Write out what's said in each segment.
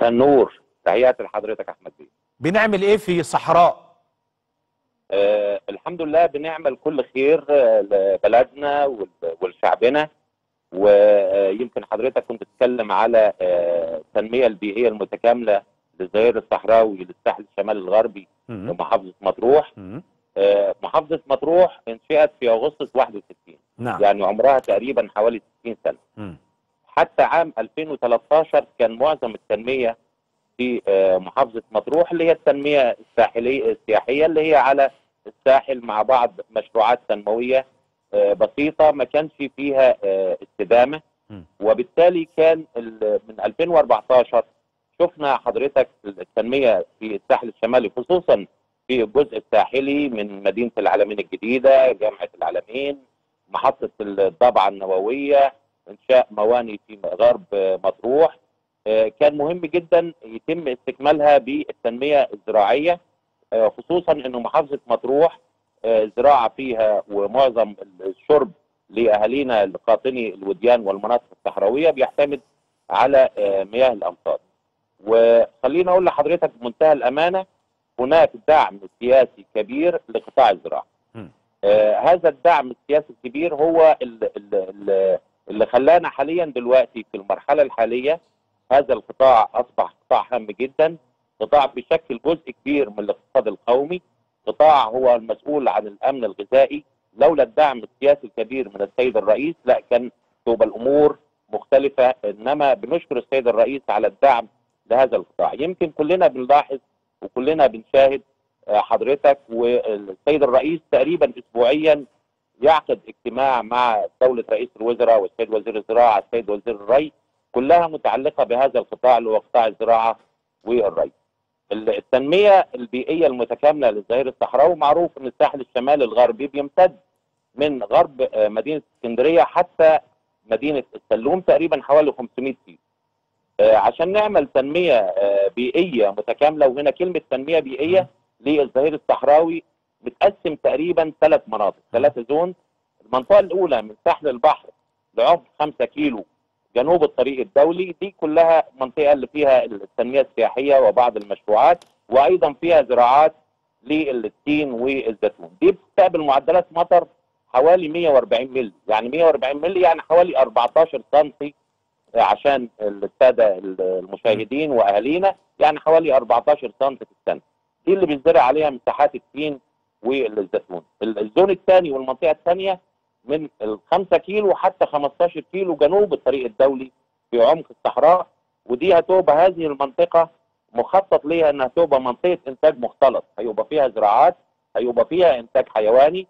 مساء النور. تحياتي لحضرتك أحمد بيه. بنعمل إيه في صحراء؟ آه الحمد لله بنعمل كل خير آه لبلدنا ولشعبنا. ويمكن حضرتك كنت تتكلم على آه التنمية البيئية المتكاملة للظهير الصحراوي للساحل الشمالي الغربي. ومحافظة مطروح. آه محافظة مطروح انشئت في أغسطس 61 نعم. يعني عمرها تقريبا حوالي 60 سنة. حتى عام 2013 كان معظم التنمية في آه، محافظة مطروح اللي هي التنمية الساحليه السياحية اللي هي على الساحل مع بعض مشروعات تنموية آه، بسيطة ما كانش فيها آه، استدامة. وبالتالي كان من 2014 شفنا حضرتك التنمية في الساحل الشمالي خصوصا في الجزء الساحلي من مدينة العلمين الجديدة جامعة العلمين محطة الضبعة النووية إنشاء مواني في غرب آه، مطروح آه، كان مهم جدا يتم استكمالها بالتنمية الزراعية آه، خصوصا إنه محافظة مطروح آه، الزراعه فيها ومعظم الشرب لأهالينا القاطني الوديان والمناطق الصحراوية بيعتمد على آه، مياه الأمطار. وخليني أقول لحضرتك بمنتهى الأمانة هناك دعم سياسي كبير لقطاع الزراعة. آه هذا الدعم السياسي الكبير هو ال- ال- ال- اللي خلانا حاليا دلوقتي في المرحلة الحالية هذا القطاع أصبح قطاع هام جدا. قطاع بيشكل جزء كبير من الاقتصاد القومي. قطاع هو المسؤول عن الأمن الغذائي. لولا الدعم السياسي الكبير من السيد الرئيس لا كان تبقى الأمور مختلفة. إنما بنشكر السيد الرئيس على الدعم لهذا القطاع. يمكن كلنا بنلاحظ وكلنا بنشاهد آه، حضرتك والسيد الرئيس تقريبا اسبوعيا يعقد اجتماع مع دولة رئيس الوزراء والسيد وزير الزراعة السيد وزير الري كلها متعلقة بهذا القطاع اللي هو قطاع الزراعة والري. ال- التنمية البيئية المتكاملة للظهير الصحراوي معروف إن الساحل الشمالي الغربي بيمتد من غرب آه، مدينة اسكندرية حتى مدينة السلوم تقريبا حوالي 500 كيلو. آه، عشان نعمل تنمية آه، بيئية متكاملة وهنا كلمة تنمية بيئية للظهير الصحراوي متقسم تقريبا ثلاث مناطق ثلاثة زون. المنطقة الأولى من ساحل البحر لعمق 5 كيلو جنوب الطريق الدولي. دي كلها منطقة اللي فيها التنمية السياحية وبعض المشروعات وأيضا فيها زراعات للتين والزيتون. دي بتستقبل معدلات مطر حوالي 140 مللي. يعني 140 مللي يعني حوالي 14 سنتي عشان السادة المشاهدين وأهالينا يعني حوالي 14 سنتي في السنة. دي اللي بيزرع عليها مساحات التين والزيتون. ال- الزون الثاني والمنطقة الثانية من ال 5 كيلو حتى 15 كيلو جنوب الطريق الدولي في عمق الصحراء ودي هتبقى هذه المنطقة مخطط ليها إنها تبقى منطقة إنتاج مختلط. هيبقى فيها زراعات هيبقى فيها إنتاج حيواني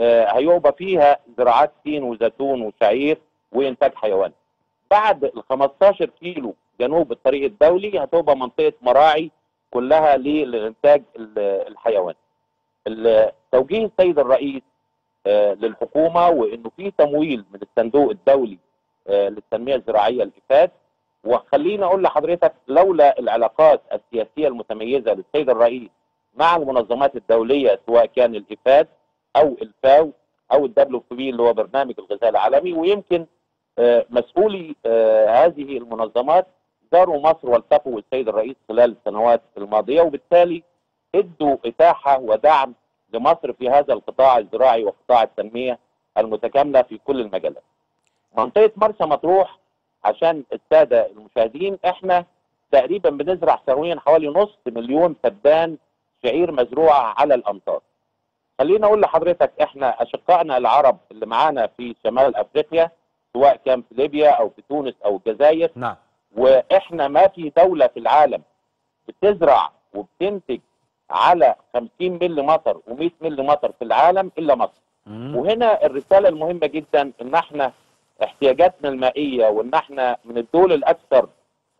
آه، هيبقى فيها زراعات تين وزيتون وشعير وإنتاج حيواني. بعد ال 15 كيلو جنوب الطريق الدولي هتبقى منطقة مراعي كلها للإنتاج ال- الحيواني. ال- توجيه السيد الرئيس آه، للحكومة وإنه في تمويل من الصندوق الدولي آه، للتنمية الزراعية الإفاد. وخليني أقول لحضرتك لولا العلاقات السياسية المتميزة للسيد الرئيس مع المنظمات الدولية سواء كان الإفاد أو الفاو أو ال WP اللي هو برنامج الغذاء العالمي ويمكن آه، مسؤولي هذه المنظمات زاروا مصر والتقوا السيد الرئيس خلال السنوات الماضية. وبالتالي ادوا إتاحة ودعم لمصر في هذا القطاع الزراعي وقطاع التنمية المتكاملة في كل المجالات. منطقة مرسى مطروح عشان السادة المشاهدين إحنا تقريبا بنزرع سنويا حوالي نص مليون فدان شعير مزروعه على الأمطار. خليني أقول لحضرتك إحنا أشقائنا العرب اللي معانا في شمال أفريقيا سواء كان في ليبيا أو في تونس أو الجزائر نعم وإحنا ما في دولة في العالم بتزرع وبتنتج على 50 ملي مطر و100 ملي مطر في العالم إلا مصر مم. وهنا الرسالة المهمة جدا إن إحنا احتياجاتنا المائية وإن إحنا من الدول الأكثر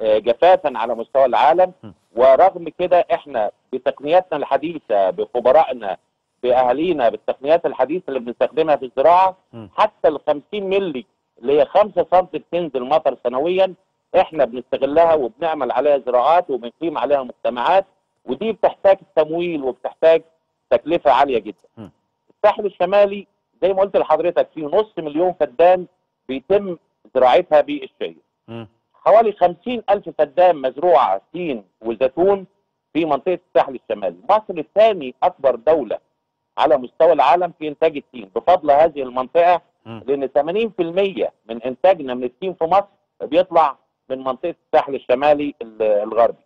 آه، جفافا على مستوى العالم م. ورغم كده إحنا بتقنياتنا الحديثة بخبرائنا بأهالينا بالتقنيات الحديثة اللي بنستخدمها في الزراعة م. حتى ال 50 ملي اللي هي 5 سم بتنزل مطر سنويا إحنا بنستغلها وبنعمل عليها زراعات وبنقيم عليها مجتمعات ودي بتحتاج تمويل وبتحتاج تكلفة عالية جدا. الساحل الشمالي زي ما قلت لحضرتك فيه نص مليون فدان بيتم زراعتها بالشعير. حوالي 50 ألف فدان مزروعة تين وزيتون في منطقة الساحل الشمالي مصر ثاني أكبر دولة على مستوى العالم في إنتاج التين بفضل هذه المنطقة. لأن 80% من إنتاجنا من التين في مصر بيطلع من منطقة الساحل الشمالي ال- الغربي.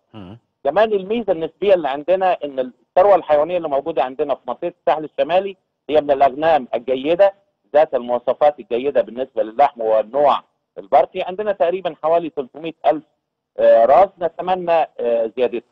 كمان الميزة النسبية اللي عندنا إن الثروة الحيوانية اللي موجودة عندنا في منطقه الساحل الشمالي هي من الأغنام الجيدة ذات المواصفات الجيدة بالنسبة للحم والنوع البرقي عندنا تقريبا حوالي 300 ألف آه، راس نتمنى آه، زيادتها.